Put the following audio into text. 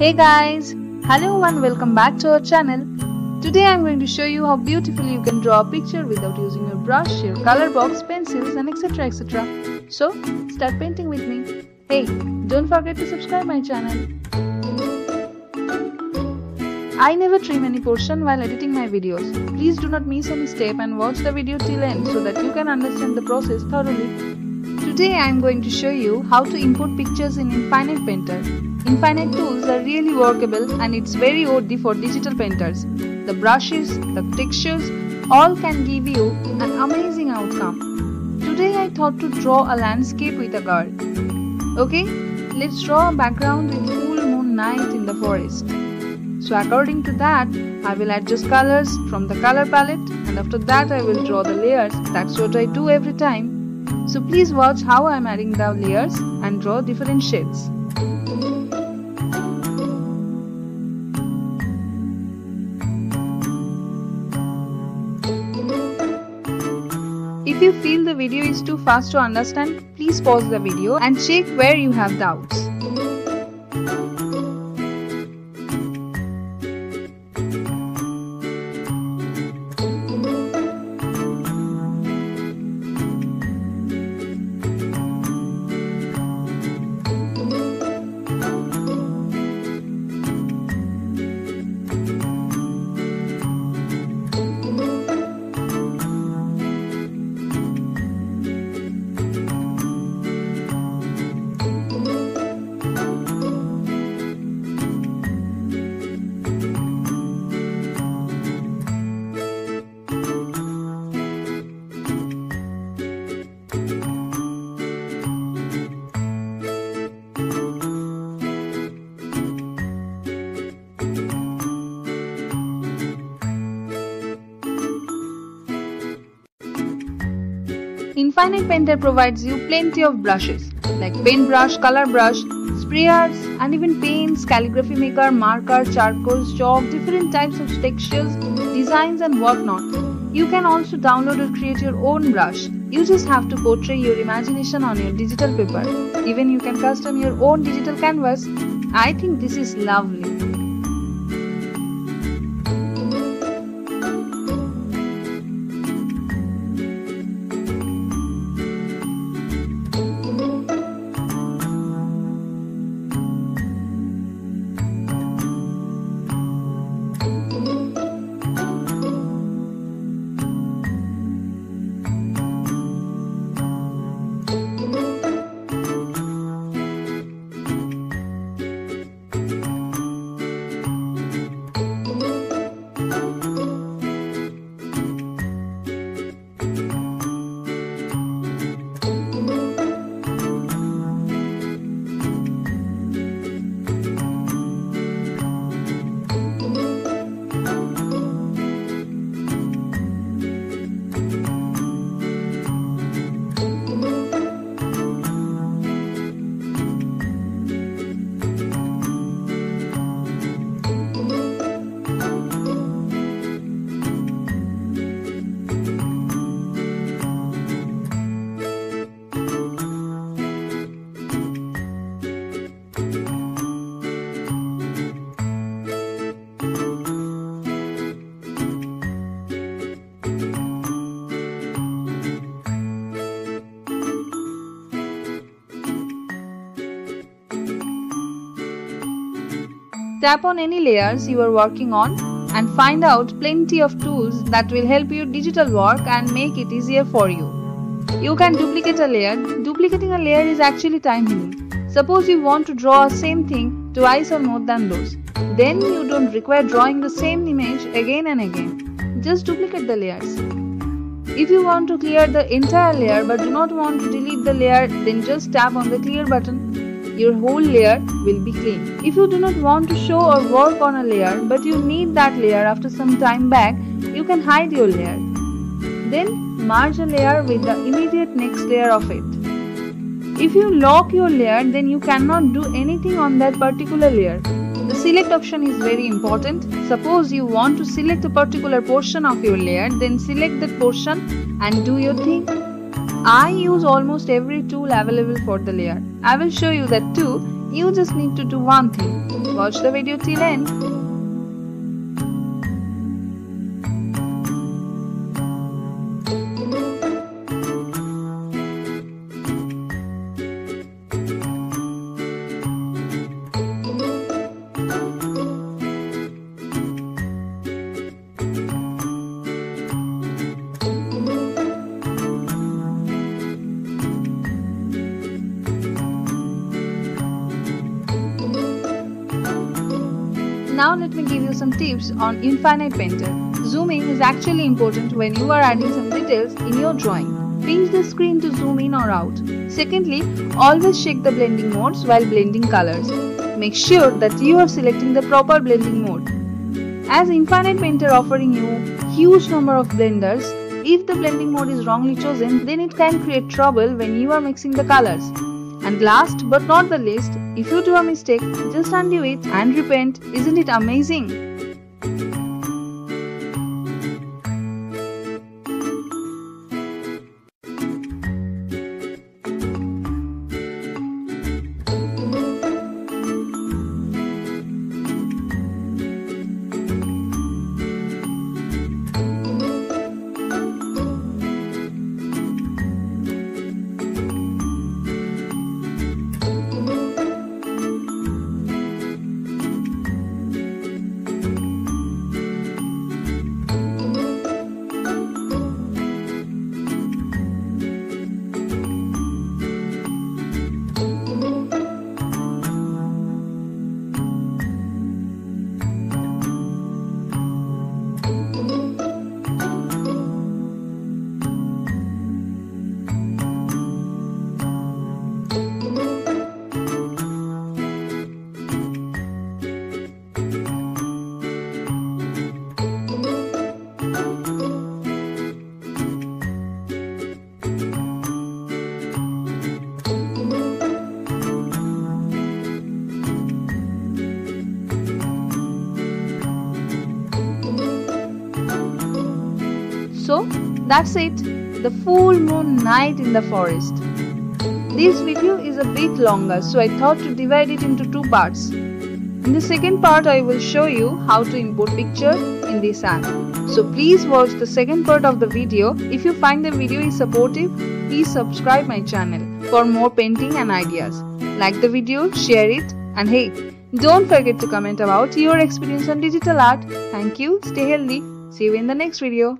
Hey guys! Hello and welcome back to our channel. Today I'm going to show you how beautifully you can draw a picture without using your brush, your color box, pencils and etc etc. So start painting with me. Hey, don't forget to subscribe my channel. I never trim any portion while editing my videos. Please do not miss any step and watch the video till end so that you can understand the process thoroughly. Today I am going to show you how to import pictures in Infinite Painter. Infinite tools are really workable and it's very OD for digital painters. The brushes, the textures, all can give you an amazing outcome. Today I thought to draw a landscape with a girl. Okay, let's draw a background with full moon night in the forest. So according to that, I will adjust colors from the color palette and after that I will draw the layers. That's what I do every time. So please watch how I am adding the layers and draw different shades. Video is too fast to understand, please pause the video and check where you have doubts. Infinite Painter provides you plenty of brushes like paintbrush, color brush, sprayers and even paints, calligraphy maker, marker, charcoals, chalk, different types of textures, designs and whatnot. You can also download or create your own brush. You just have to portray your imagination on your digital paper. Even you can custom your own digital canvas. I think this is lovely. Tap on any layers you are working on and find out plenty of tools that will help your digital work and make it easier for you. You can duplicate a layer. Duplicating a layer is actually time healing. Suppose you want to draw a same thing twice or more than those. Then you don't require drawing the same image again and again. Just duplicate the layers. If you want to clear the entire layer but do not want to delete the layer, then just tap on the clear button your whole layer will be clean. If you do not want to show or work on a layer but you need that layer after some time back, you can hide your layer. Then merge a layer with the immediate next layer of it. If you lock your layer then you cannot do anything on that particular layer. The select option is very important. Suppose you want to select a particular portion of your layer then select that portion and do your thing. I use almost every tool available for the layer. I will show you that too. You just need to do one thing. Watch the video till end. Now let me give you some tips on Infinite Painter. Zooming is actually important when you are adding some details in your drawing. Pinch the screen to zoom in or out. Secondly, always check the blending modes while blending colors. Make sure that you are selecting the proper blending mode. As Infinite Painter offering you huge number of blenders, if the blending mode is wrongly chosen, then it can create trouble when you are mixing the colors. And last but not the least, if you do a mistake, just undo it and repent. Isn't it amazing? That's it, the full moon night in the forest. This video is a bit longer so I thought to divide it into two parts. In the second part I will show you how to import picture in this app. So please watch the second part of the video. If you find the video is supportive, please subscribe my channel for more painting and ideas. Like the video, share it and hey, don't forget to comment about your experience on digital art. Thank you, stay healthy, see you in the next video.